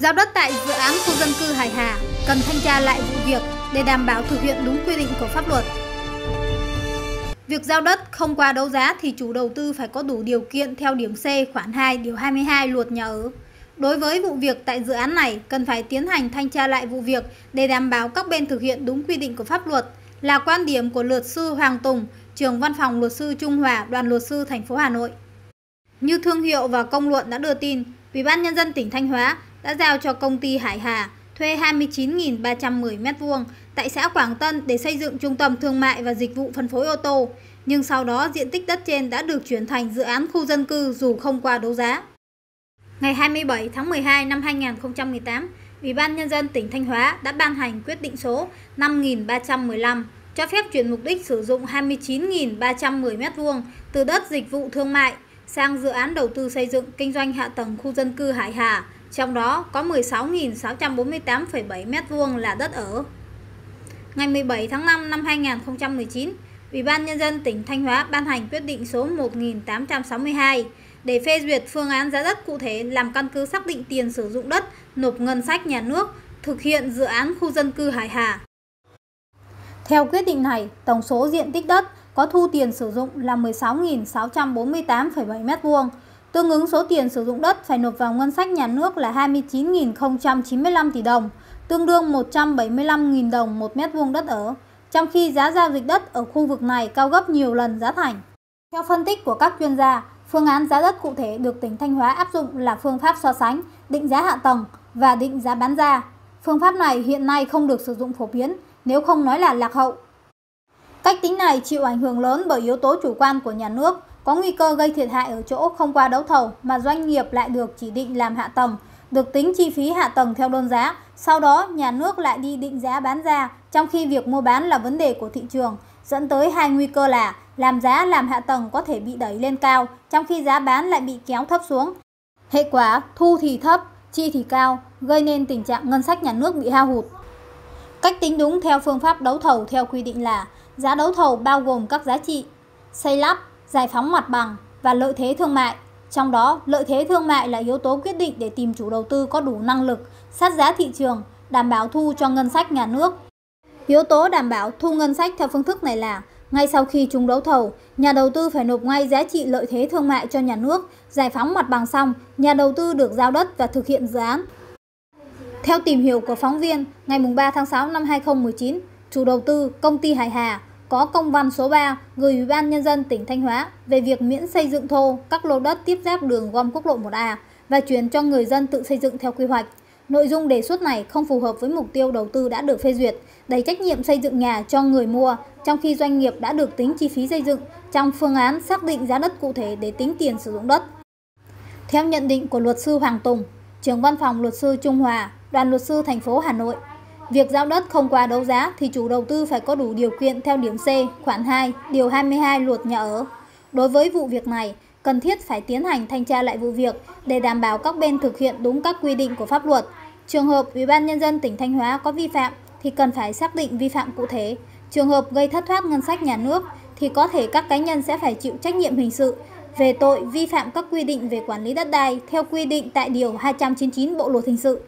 Giao đất tại dự án khu dân cư Hải Hà cần thanh tra lại vụ việc để đảm bảo thực hiện đúng quy định của pháp luật. Việc giao đất không qua đấu giá thì chủ đầu tư phải có đủ điều kiện theo điểm C khoản 2 điều 22 luật nhà ở. Đối với vụ việc tại dự án này, cần phải tiến hành thanh tra lại vụ việc để đảm bảo các bên thực hiện đúng quy định của pháp luật, là quan điểm của luật sư Hoàng Tùng, trưởng văn phòng luật sư Trung Hòa, đoàn luật sư thành phố Hà Nội. Như thương hiệu và công luận đã đưa tin, Ủy ban nhân dân tỉnh Thanh Hóa đã giao cho công ty Hải Hà thuê 29.310 m2 tại xã Quảng Tân để xây dựng trung tâm thương mại và dịch vụ phân phối ô tô, nhưng sau đó diện tích đất trên đã được chuyển thành dự án khu dân cư dù không qua đấu giá. Ngày 27 tháng 12 năm 2018, Ủy ban Nhân dân tỉnh Thanh Hóa đã ban hành quyết định số 5.315 cho phép chuyển mục đích sử dụng 29.310 m2 từ đất dịch vụ thương mại sang dự án đầu tư xây dựng kinh doanh hạ tầng khu dân cư Hải Hà, trong đó có 16.648,7 m2 là đất ở. Ngày 17 tháng 5 năm 2019, Ủy ban Nhân dân tỉnh Thanh Hóa ban hành quyết định số 1862 để phê duyệt phương án giá đất cụ thể làm căn cứ xác định tiền sử dụng đất nộp ngân sách nhà nước thực hiện dự án khu dân cư Hải Hà. Theo quyết định này, tổng số diện tích đất có thu tiền sử dụng là 16.648,7 m2, tương ứng số tiền sử dụng đất phải nộp vào ngân sách nhà nước là 29.095 tỷ đồng, tương đương 175.000 đồng một mét vuông đất ở, trong khi giá giao dịch đất ở khu vực này cao gấp nhiều lần giá thành. Theo phân tích của các chuyên gia, phương án giá đất cụ thể được tỉnh Thanh Hóa áp dụng là phương pháp so sánh, định giá hạ tầng và định giá bán ra. Phương pháp này hiện nay không được sử dụng phổ biến, nếu không nói là lạc hậu. Cách tính này chịu ảnh hưởng lớn bởi yếu tố chủ quan của nhà nước, có nguy cơ gây thiệt hại ở chỗ không qua đấu thầu mà doanh nghiệp lại được chỉ định làm hạ tầng, được tính chi phí hạ tầng theo đơn giá, sau đó nhà nước lại đi định giá bán ra, trong khi việc mua bán là vấn đề của thị trường, dẫn tới hai nguy cơ là làm giá làm hạ tầng có thể bị đẩy lên cao, trong khi giá bán lại bị kéo thấp xuống. Hệ quả, thu thì thấp, chi thì cao, gây nên tình trạng ngân sách nhà nước bị hao hụt. Cách tính đúng theo phương pháp đấu thầu theo quy định là giá đấu thầu bao gồm các giá trị xây lắp, giải phóng mặt bằng và lợi thế thương mại. Trong đó, lợi thế thương mại là yếu tố quyết định để tìm chủ đầu tư có đủ năng lực, sát giá thị trường, đảm bảo thu cho ngân sách nhà nước. Yếu tố đảm bảo thu ngân sách theo phương thức này là ngay sau khi chúng đấu thầu, nhà đầu tư phải nộp ngay giá trị lợi thế thương mại cho nhà nước, giải phóng mặt bằng xong, nhà đầu tư được giao đất và thực hiện dự án. Theo tìm hiểu của phóng viên, ngày 3 tháng 6 năm 2019, chủ đầu tư công ty Hải Hà có công văn số 3 gửi Ủy ban Nhân dân tỉnh Thanh Hóa về việc miễn xây dựng thô các lô đất tiếp giáp đường gom quốc lộ 1A và chuyển cho người dân tự xây dựng theo quy hoạch. Nội dung đề xuất này không phù hợp với mục tiêu đầu tư đã được phê duyệt, đẩy trách nhiệm xây dựng nhà cho người mua, trong khi doanh nghiệp đã được tính chi phí xây dựng trong phương án xác định giá đất cụ thể để tính tiền sử dụng đất. Theo nhận định của luật sư Hoàng Tùng, trưởng văn phòng luật sư Trung Hòa, đoàn luật sư thành phố Hà Nội, việc giao đất không qua đấu giá thì chủ đầu tư phải có đủ điều kiện theo điểm C, khoản 2, điều 22 luật nhà ở. Đối với vụ việc này, cần thiết phải tiến hành thanh tra lại vụ việc để đảm bảo các bên thực hiện đúng các quy định của pháp luật. Trường hợp Ủy ban nhân dân tỉnh Thanh Hóa có vi phạm thì cần phải xác định vi phạm cụ thể. Trường hợp gây thất thoát ngân sách nhà nước thì có thể các cá nhân sẽ phải chịu trách nhiệm hình sự về tội vi phạm các quy định về quản lý đất đai theo quy định tại điều 299 Bộ luật hình sự.